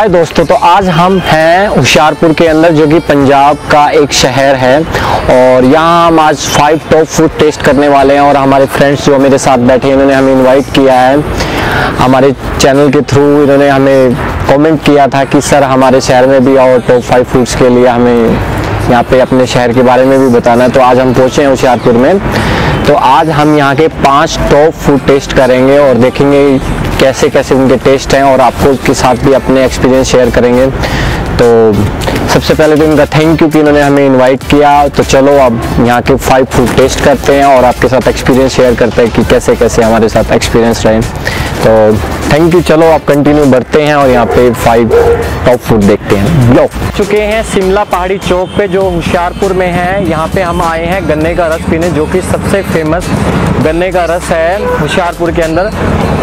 हाय दोस्तों तो आज हम हैं होशियारपुर के अंदर, जो कि पंजाब का एक शहर है। और यहाँ हम आज फाइव टॉप फ़ूड टेस्ट करने वाले हैं और हमारे फ्रेंड्स जो मेरे साथ बैठे हैं, इन्होंने हमें इनवाइट किया है। हमारे चैनल के थ्रू इन्होंने हमें कमेंट किया था कि, सर, हमारे शहर में भी और टॉप फाइव फूड्स के लिए हमें यहाँ पे अपने शहर के बारे में भी बताना। है तो आज हम पहुँचे हैं होशियारपुर में। तो आज हम यहाँ के पाँच टॉप फ़ूड टेस्ट करेंगे और देखेंगे कैसे कैसे उनके टेस्ट हैं और आपको के साथ भी अपने एक्सपीरियंस शेयर करेंगे। तो सबसे पहले तो इनका थैंक यू कि इन्होंने हमें इनवाइट किया। तो चलो अब यहाँ के फाइव फ़ूड टेस्ट करते हैं और आपके साथ एक्सपीरियंस शेयर करते हैं कि कैसे कैसे हमारे साथ एक्सपीरियंस रहे। तो थैंक यू चलो, आप कंटिन्यू बढ़ते हैं और यहाँ पे फाइव टॉप फ़ूड देखते हैं। लो चुके हैं शिमला पहाड़ी चौक पे जो होशियारपुर में है। यहाँ पे हम आए हैं गन्ने का रस पीने, जो कि सबसे फ़ेमस गन्ने का रस है होशियारपुर के अंदर।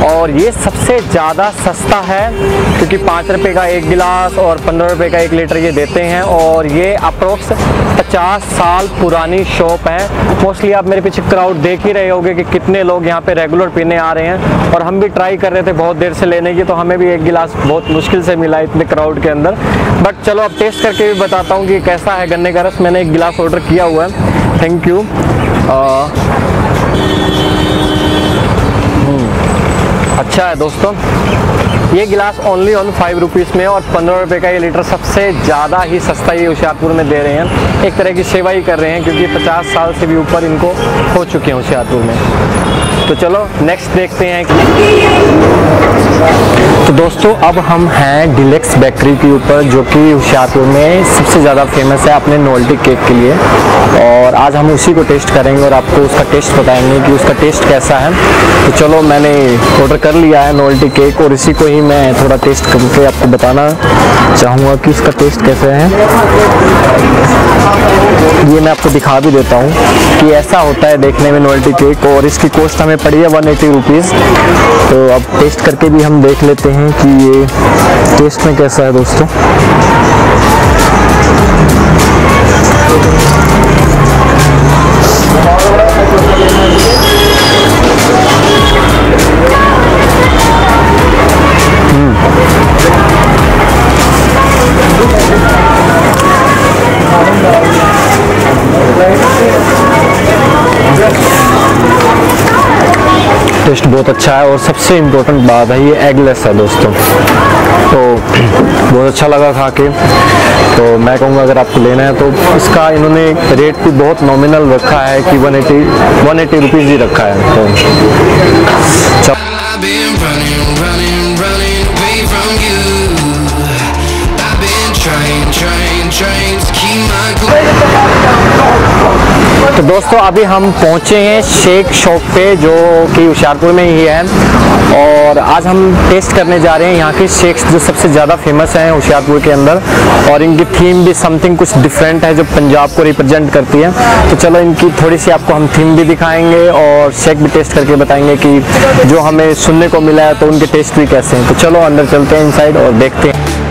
और ये सबसे ज़्यादा सस्ता है, क्योंकि पाँच रुपये का एक गिलास और पंद्रह रुपये का एक लीटर ये देते हैं। और ये अप्रोक्स पचास साल पुरानी शॉप है। मोस्टली आप मेरे पीछे क्राउड देख ही रहे होगे कि कितने लोग यहाँ पे रेगुलर पीने आ रहे हैं। और हम भी ट्राई कर रहे थे बहुत देर से लेने की तो हमें भी एक गिलास बहुत मुश्किल से मिला इतने क्राउड के अंदर। बट चलो, अब टेस्ट करके भी बताता हूँ कि कैसा है गन्ने का रस। मैंने एक गिलास ऑर्डर किया हुआ है। थैंक यू अच्छा है दोस्तों। ये गिलास ओनली ऑन फाइव रुपीज़ में और पंद्रह रुपये का ये लीटर सबसे ज़्यादा ही सस्ता ये होशियारपुर में दे रहे हैं। एक तरह की सेवा ही कर रहे हैं क्योंकि पचास साल से भी ऊपर इनको हो चुके हैं होशियारपुर में। तो चलो नेक्स्ट देखते हैं कि तो दोस्तों, अब हम हैं डिलेक्स बेकरी के ऊपर, जो कि होशियारपुर में सबसे ज़्यादा फ़ेमस है अपने नोल्टी केक के लिए। और आज हम उसी को टेस्ट करेंगे और आपको उसका टेस्ट बताएँगे कि उसका टेस्ट कैसा है। तो चलो, मैंने ऑर्डर कर लिया है नोल्टी केक और इसी को ही मैं थोड़ा टेस्ट करके आपको बताना चाहूँगा कि इसका टेस्ट कैसे है। ये मैं आपको दिखा भी देता हूँ कि ऐसा होता है देखने में नोल्टी केक और इसकी कॉस्ट हमें पड़ी है वन एटी रुपीज़ तो अब टेस्ट करके भी हम देख लेते हैं कि ये टेस्ट में कैसा है दोस्तों। टेस्ट बहुत अच्छा है और सबसे इम्पोर्टेंट बात है ये एगलेस है दोस्तों। तो बहुत अच्छा लगा खा के। तो मैं कहूँगा अगर आपको लेना है तो इसका इन्होंने रेट भी बहुत नॉमिनल रखा है कि one eighty one eighty rupees ही रखा है। तो तो दोस्तों, अभी हम पहुँचे हैं शेख शॉप पे, जो कि होशियारपुर में ही है। और आज हम टेस्ट करने जा रहे हैं यहाँ के शेक्स, जो सबसे ज़्यादा फ़ेमस हैं होशियारपुर के अंदर। और इनकी थीम भी समथिंग कुछ डिफरेंट है, जो पंजाब को रिप्रेजेंट करती है। तो चलो, इनकी थोड़ी सी आपको हम थीम भी दिखाएँगे और शेक भी टेस्ट करके बताएँगे कि जो हमें सुनने को मिला है तो उनके टेस्ट भी कैसे हैं। तो चलो, अंदर चलते हैं इनसाइड और देखते हैं।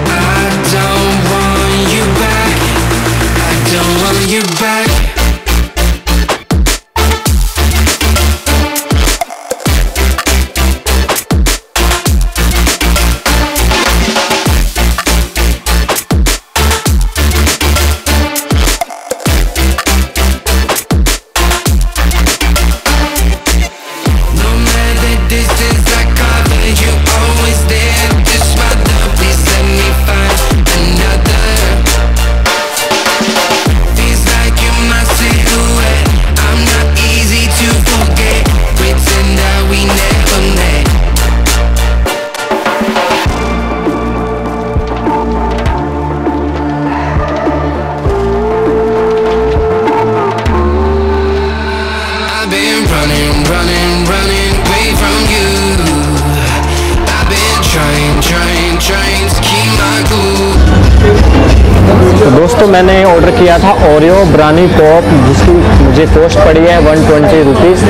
दोस्तों, मैंने ऑर्डर किया था ओरियो ब्रानी पॉप जिसकी मुझे कॉस्ट पड़ी है वन ट्वेंटी रुपीज़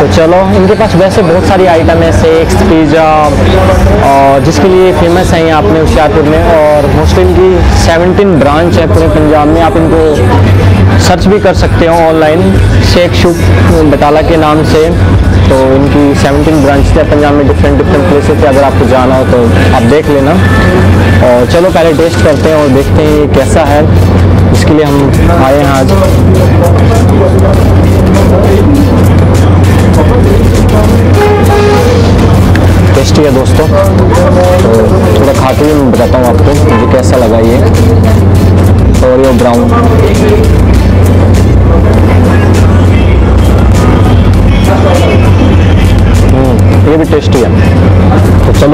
तो चलो, इनके पास वैसे बहुत सारी आइटम है सेक्स पिज़्ज़ा और जिसके लिए फ़ेमस है यहाँ अपने होशियारपुर में। और मोस्टली इनकी सेवनटीन ब्रांच है पूरे पंजाब में। आप इनको सर्च भी कर सकते हो ऑनलाइन। शेख शुभ बटाला के नाम से। तो इनकी 17 ब्रांच थे पंजाब में डिफरेंट डिफरेंट प्लेसेस थे अगर आपको जाना हो तो आप देख लेना। और चलो पहले टेस्ट करते हैं और देखते हैं ये कैसा है। इसके लिए हम आए हैं आज।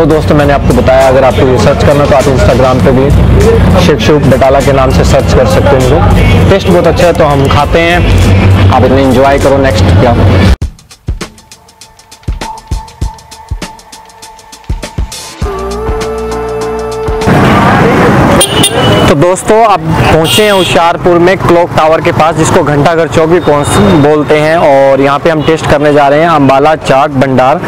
है तो चलो दोस्तों, मैंने आपको बताया, अगर आपको ये सर्च करना तो आप इंस्टाग्राम पे भी शेख शुभ बटाला के नाम से सर्च कर सकते हैं। इनको टेस्ट बहुत अच्छा है तो हम खाते हैं। आप इतने इन्जॉय करो नेक्स्ट क्या? दोस्तों, अब पहुँचे हैं होशियारपुर में क्लॉक टावर के पास, जिसको घंटाघर चौक भी बोलते हैं, और यहाँ पे हम टेस्ट करने जा रहे हैं अम्बाला चाट भंडार,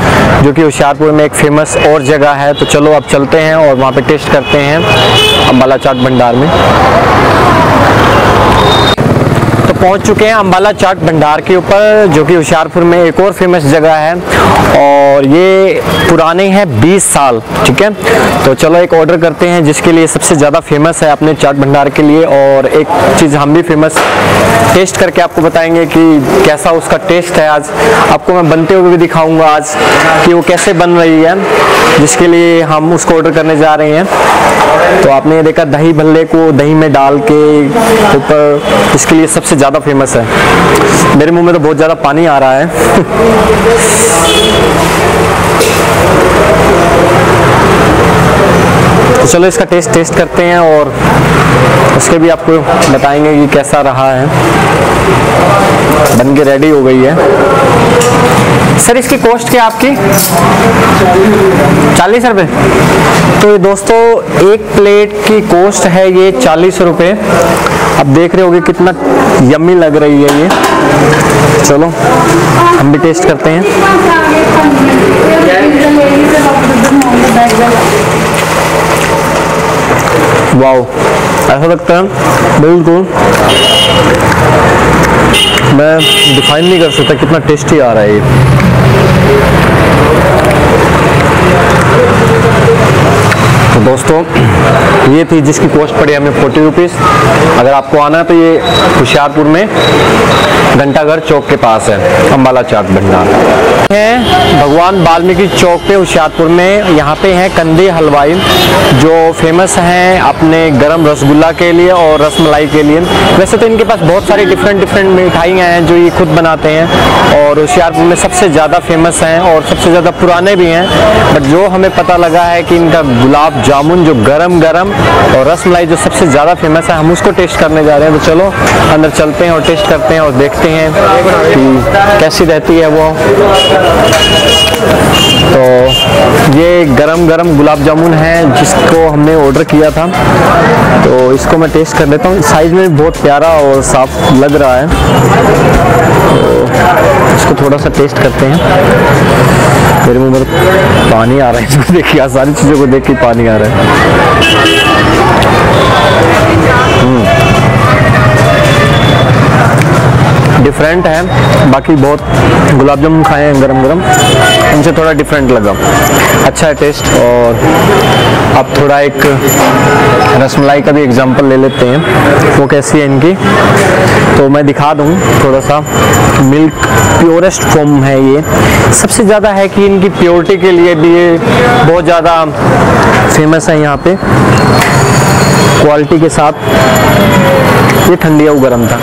जो कि होशियारपुर में एक फ़ेमस और जगह है। तो चलो, अब चलते हैं और वहाँ पे टेस्ट करते हैं अम्बाला चाट भंडार में। पहुँच चुके हैं अम्बाला चाट भंडार के ऊपर, जो कि होशियारपुर में एक और फ़ेमस जगह है। और ये पुराने हैं 20 साल, ठीक है? तो चलो एक ऑर्डर करते हैं, जिसके लिए सबसे ज़्यादा फ़ेमस है अपने चाट भंडार के लिए। और एक चीज़ हम भी फ़ेमस टेस्ट करके आपको बताएँगे कि कैसा उसका टेस्ट है आज। आपको मैं बनते हुए भी दिखाऊँगा आज कि वो कैसे बन रही है, जिसके लिए हम उसको ऑर्डर करने जा रहे हैं। तो आपने ये देखा, दही भल्ले को दही में डाल के ऊपर, इसके लिए सबसे ज़्यादा फ़ेमस है। मेरे मुँह में तो बहुत ज़्यादा पानी आ रहा है। तो चलो इसका टेस्ट टेस्ट करते हैं और उसके भी आपको बताएँगे कि कैसा रहा है। बन के रेडी हो गई है। सर, इसकी कॉस्ट क्या आपकी? चालीस रुपये तो दोस्तों, एक प्लेट की कॉस्ट है ये चालीस रुपये अब देख रहे होगे कितना यम्मी लग रही है ये। चलो, हम भी टेस्ट करते हैं। वाओ, ऐसा लगता है, बिल्कुल। मैं डिफाइन नहीं कर सकता कितना टेस्टी आ रहा है ये। तो दोस्तों, ये थी जिसकी कॉस्ट पड़ी हमें फोर्टी रुपीज़ अगर आपको आना है तो ये होशियारपुर में घंटाघर चौक के पास है अम्बाला चाट भंडार। है भगवान वाल्मीकि चौक पे होशियारपुर में यहाँ पे हैं कंदे हलवाई, जो फ़ेमस हैं अपने गरम रसगुल्ला के लिए और रसमलाई के लिए। वैसे तो इनके पास बहुत सारी डिफरेंट डिफरेंट मिठाइयाँ हैं जो ये खुद बनाते हैं और होशियारपुर में सबसे ज़्यादा फ़ेमस हैं और सबसे ज़्यादा पुराने भी हैं। बट जो हमें पता लगा है कि इनका गुलाब जामुन जो गरम गरम और रसमलाई जो सबसे ज़्यादा फ़ेमस है, हम उसको टेस्ट करने जा रहे हैं। तो चलो, अंदर चलते हैं और टेस्ट करते हैं और देखते हैं कि कैसी रहती है वो। तो ये गरम गरम गुलाब जामुन है, जिसको हमने ऑर्डर किया था। तो इसको मैं टेस्ट कर लेता हूँ। साइज़ में बहुत प्यारा और साफ़ लग रहा है। तो इसको थोड़ा सा टेस्ट करते हैं। मेरे मुँह में तो पानी आ रहा है, इसको देख के सारी चीज़ों को देख के पानी आ रहा है। डिफरेंट है। बाकी बहुत गुलाब जामुन खाए हैं गरम गरम उनसे थोड़ा डिफरेंट लगा। अच्छा है टेस्ट और अब थोड़ा एक रसमलाई का भी एग्जांपल ले लेते हैं। वो कैसी है इनकी? तो मैं दिखा दूँ थोड़ा सा। मिल्क प्योरेस्ट फॉर्म है ये। सबसे ज़्यादा है कि इनकी प्योरिटी के लिए भी ये बहुत ज़्यादा फ़ेमस है यहाँ पे। क्वालिटी के साथ ये ठंडी वो गर्म था।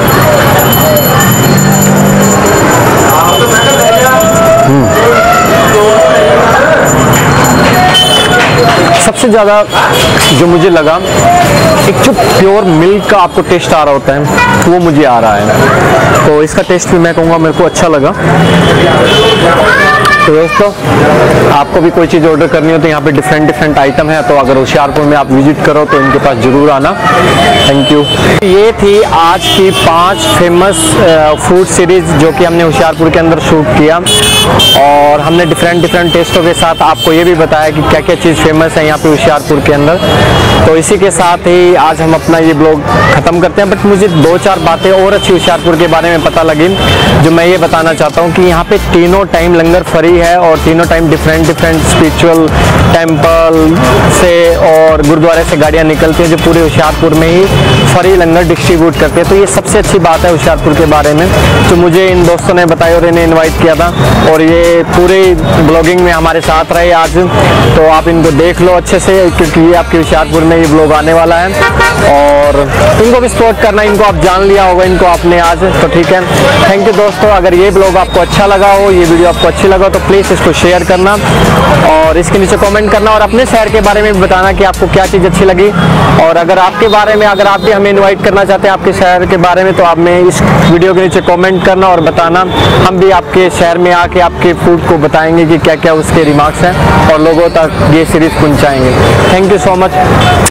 सबसे ज़्यादा जो मुझे लगा, एक जो प्योर मिल्क का आपको टेस्ट आ रहा होता है, वो मुझे आ रहा है। तो इसका टेस्ट भी मैं कहूँगा मेरे को अच्छा लगा। तो दोस्तों, आपको भी कोई चीज़ ऑर्डर करनी हो तो यहाँ पे डिफरेंट डिफरेंट आइटम है तो अगर होशियारपुर में आप विज़िट करो तो इनके पास ज़रूर आना। थैंक यू ये थी आज की पाँच फ़ेमस फ़ूड सीरीज़ जो कि हमने होशियारपुर के अंदर शूट किया। और हमने डिफरेंट डिफरेंट टेस्टों के साथ आपको ये भी बताया कि क्या क्या चीज़ फ़ेमस है यहाँ पे होशियारपुर के अंदर। तो इसी के साथ ही आज हम अपना ये ब्लॉग ख़त्म करते हैं बट मुझे दो चार बातें और अच्छी होशियारपुर के बारे में पता लगी, जो मैं ये बताना चाहता हूँ कि यहाँ पे तीनों टाइम लंगर फ्री है और तीनों time different different spiritual temple से और गुरुद्वारे से गाड़ियाँ निकलती हैं जो पूरे होशियारपुर में ही फ्री लंगर डिस्ट्रीब्यूट करते हैं। तो ये सबसे अच्छी बात है होशियारपुर के बारे में। तो मुझे इन दोस्तों ने बताया और इन्हें इन्वाइट किया था और ये पूरे ब्लॉगिंग में हमारे साथ रहे आज। तो आप इनको देख लो अच्छे से, क्योंकि ये आपके होशियारपुर में ये ब्लॉग आने वाला है। और इनको भी सपोर्ट करना, इनको आप जान लिया होगा, इनको आपने आज। तो ठीक है। थैंक यू दोस्तों, अगर ये ब्लॉग आपको अच्छा लगा हो, ये वीडियो आपको अच्छी लगा हो तो प्लीज़ इसको शेयर करना और इसके नीचे कमेंट करना और अपने शहर के बारे में भी बताना कि आपको क्या चीज़ अच्छी लगी। और अगर आपके बारे में, अगर आप भी हमें इनवाइट करना चाहते हैं आपके शहर के बारे में तो आप में इस वीडियो के नीचे कमेंट करना और बताना। हम भी आपके शहर में आके आपके फ़ूड को बताएँगे कि क्या क्या उसके रिमार्क्स हैं और लोगों तक ये series पहुँचाएँगे। Thank you so much